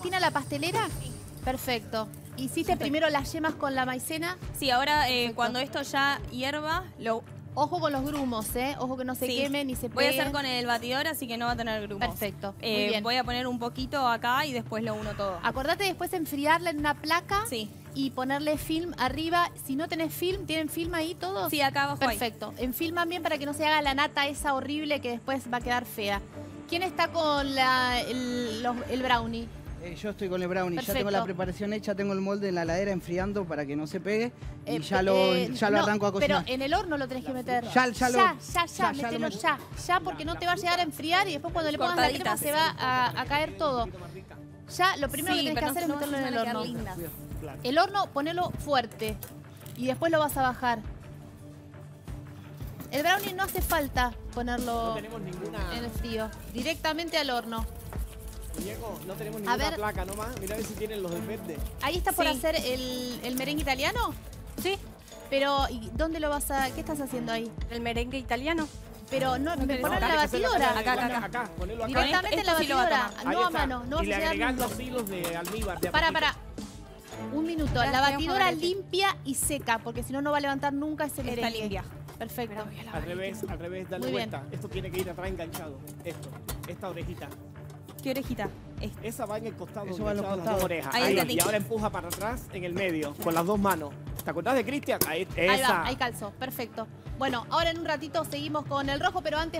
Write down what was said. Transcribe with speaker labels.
Speaker 1: Agustina la pastelera? Perfecto. Hiciste primero las yemas con la maicena.
Speaker 2: Sí, ahora eh, cuando esto ya hierva, lo
Speaker 1: Ojo con los grumos, ¿eh? Ojo que no se
Speaker 2: Sí.
Speaker 1: quemen ni se
Speaker 2: voy a hacer con el batidor, así que no va a tener grumos.
Speaker 1: Perfecto. Muy
Speaker 2: Eh,
Speaker 1: bien.
Speaker 2: voy a poner un poquito acá y después lo uno todo.
Speaker 1: Acordate después enfriarla en una placa
Speaker 2: Sí.
Speaker 1: y ponerle film arriba. Si no tenés film, ¿tienen film ahí todos?
Speaker 2: Sí, acá abajo.
Speaker 1: Perfecto. Enfilman bien para que no se haga la nata esa horrible que después va a quedar fea. ¿Quién está con la- el, los- el brownie?
Speaker 3: Eh, yo estoy con el brownie, ya tengo la preparación hecha, tengo el molde en la heladera enfriando para que no se pegue y
Speaker 1: Eh,
Speaker 3: ya lo,
Speaker 1: eh,
Speaker 3: ya lo
Speaker 1: no,
Speaker 3: arranco a cocinar.
Speaker 1: Pero en el horno lo tenés que meter.
Speaker 3: Ya- ya lo-
Speaker 1: ya, ya,
Speaker 3: ya, ya lo
Speaker 1: mételo
Speaker 3: meto.
Speaker 1: ya, ya, porque no te va a llegar a enfriar y después cuando le pongas la crema se va a, a caer todo. Ya, lo primero
Speaker 2: Sí,
Speaker 1: que tenés que hacer es meterlo
Speaker 2: no
Speaker 1: en el horno.
Speaker 2: lindas.
Speaker 1: El horno, ponelo fuerte y después lo vas a bajar. El brownie no hace falta ponerlo
Speaker 4: No tenemos ninguna.
Speaker 1: en el frío, directamente al horno.
Speaker 4: Diego, no tenemos
Speaker 1: A
Speaker 4: ninguna
Speaker 1: ver.
Speaker 4: placa nomás. Mira a ver si tienen los de verde.
Speaker 1: Ahí está por
Speaker 2: Sí.
Speaker 1: hacer el, el merengue italiano. Sí. Pero, ¿y dónde lo vas a...? ¿Qué estás haciendo ahí?
Speaker 2: El merengue italiano.
Speaker 1: Pero no, me
Speaker 2: querés
Speaker 1: poner
Speaker 2: acá?
Speaker 1: la batidora.
Speaker 2: Acá, acá,
Speaker 4: acá, acá, ponelo acá.
Speaker 1: Directamente en la
Speaker 2: sí
Speaker 1: batidora,
Speaker 4: Ahí
Speaker 1: no a
Speaker 4: está.
Speaker 1: mano, no
Speaker 4: y le agregás los hilos de almíbar. de
Speaker 1: Para, para. Un minuto.
Speaker 2: Ahora
Speaker 1: La batidora limpia y seca, porque si no, no va a levantar nunca ese
Speaker 2: Está
Speaker 1: merengue.
Speaker 2: limpia.
Speaker 1: Perfecto.
Speaker 4: Al revés, al revés, dale
Speaker 1: Muy bien.
Speaker 4: vuelta. Esto tiene que ir atrás enganchado. Esto, esta orejita.
Speaker 2: ¿Qué orejita?
Speaker 4: Esa va en el costado.
Speaker 3: Eso va en los costados.
Speaker 4: orejas.
Speaker 2: Ahí
Speaker 4: Ahí, y ahora empuja para atrás en el medio, con las dos manos. ¿Te acordás de Cristian? Ahí,
Speaker 1: Ahí
Speaker 4: esa.
Speaker 1: va, ahí calzó. Perfecto. Bueno, ahora en un ratito seguimos con el rojo, pero antes